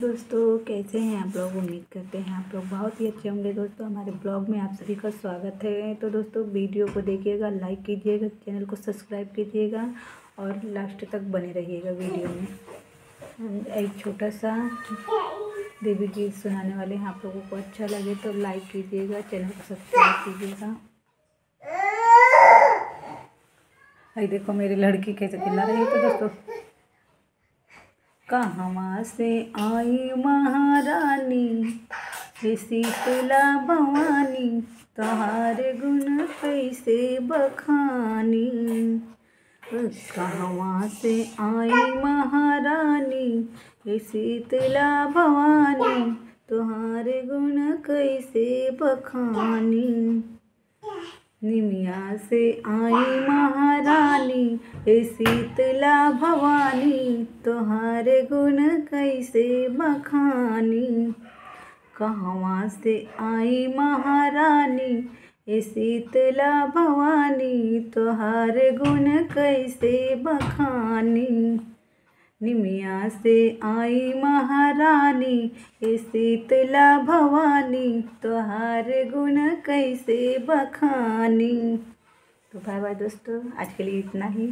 दोस्तों, कैसे हैं आप लोग? उम्मीद करते हैं आप लोग बहुत ही अच्छे होंगे। दोस्तों, हमारे ब्लॉग में आप सभी का स्वागत है। तो दोस्तों, वीडियो को देखिएगा, लाइक कीजिएगा, चैनल को सब्सक्राइब कीजिएगा और लास्ट तक बने रहिएगा वीडियो में। एक छोटा सा देवी गीत सुनाने वाले हैं। आप लोगों को अच्छा लगे तो लाइक कीजिएगा, चैनल को सब्सक्राइब कीजिएगा। अरे देखो मेरी लड़की कैसे खिला रही है। तो दोस्तों कहवा से आई महारानी? शीतला भवानी तहार गुण कैसे बखानी? कहवा से आई महारानी शीतला भवानी तुहार गुण कैसे बखानी? निमिया से आई महारानी हे शीतला भवानी, तुहार गुण कैसे बखानी? कहवा से आई महारानी हे शीतला भवानी, तुहार गुण कैसे बखानी? निमिया से आई महारानी हे शीतला भवानी, तुहार गुण कैसे बखानी? तो बाय बाय दोस्तों। आज के लिए इतना ही।